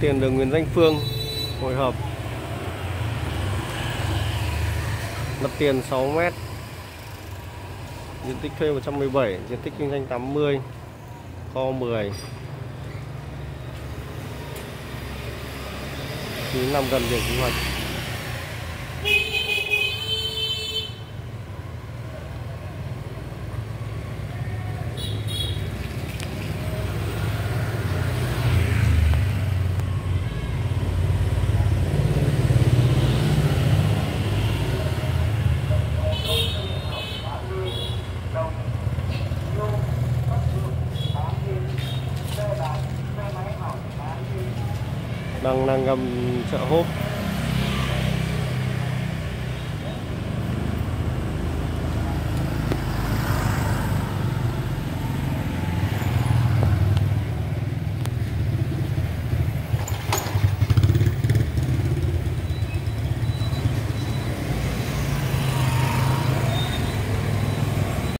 tiền đường Nguyễn Danh Phương hội hợp mặt tiền 6 m diện tích thuê 117 diện tích kinh doanh 80 kho 10 9 năm gần điểm quy hoạch. Đang đang ngâm chợ hốp